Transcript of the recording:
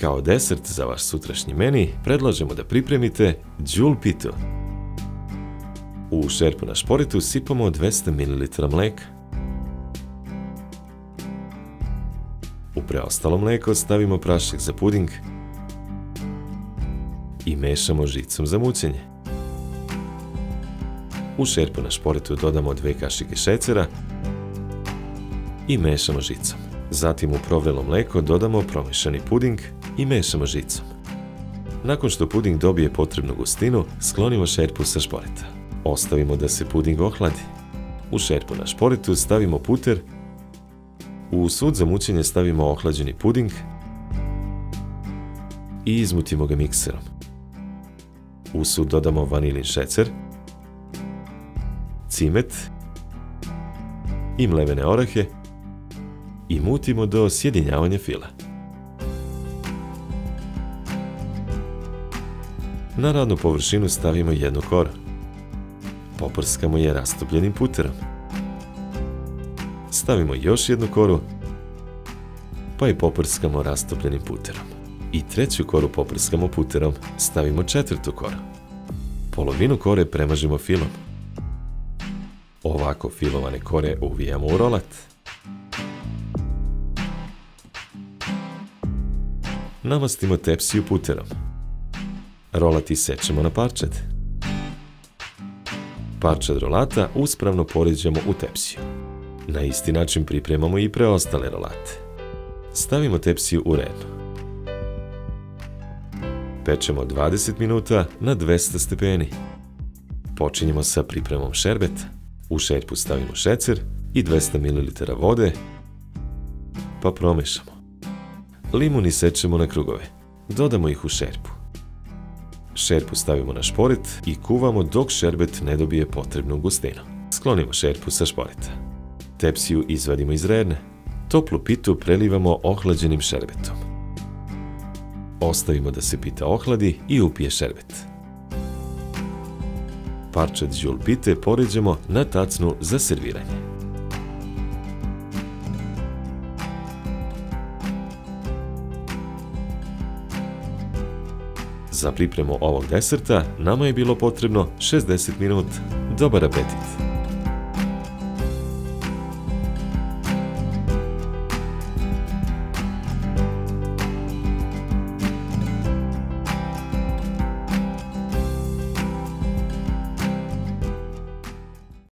Kao desert za vaš sutrašnji meni predlažemo da pripremite Joule Pitu. U šerpu na šporitu sipamo 200 ml mlijeka. U preostalo mlijeko stavimo prašak za puding i mešamo žicom za mućenje. U šerpu na šporitu dodamo dve kašike šecera i mešamo žicom. Zatim u provrelo mlijeko dodamo promješani puding i mešamo žicom. Nakon što puding dobije potrebnu gustinu, sklonimo šerpu sa šporita. Ostavimo da se puding ohladi. U šerpu na šporitu stavimo puter, u sud za mućenje stavimo ohlađeni puding i izmutimo ga mikserom. U sud dodamo vanilin šecer, cimet i mlevene orahe i mutimo do sjedinjavanja fila. Na radnu površinu stavimo jednu koru. Poprskamo je rastopljenim puterom. Stavimo još jednu koru, pa je poprskamo rastopljenim puterom. I treću koru poprskamo puterom, stavimo četvrtu koru. Polovinu kore premažimo filom. Ovako filovane kore uvijamo u rolat. Namastimo tepsiju puterom. Rolati sečemo na parčet. Parčet rolata uspravno poređamo u tepsiju. Na isti način pripremamo i preostale rolate. Stavimo tepsiju u red. Pečemo 20 minuta na 200 stepeni. Počinjemo sa pripremom šerbeta. U šerpu stavimo šecer i 200 ml vode, pa promešamo. Limuni sečemo na krugove. Dodamo ih u šerpu. Šerpu stavimo na šporet i kuvamo dok šerbet ne dobije potrebnu gustinu. Sklonimo šerpu sa šporeta. Tepsiju izvadimo iz rerne. Toplu pitu prelivamo ohlađenim šerbetom. Ostavimo da se pita ohladi i upije šerbet. Parčet žul pite poređemo na tacnu za serviranje. Za pripremu ovog deserta nama je bilo potrebno 60 minut. Dobar apetit!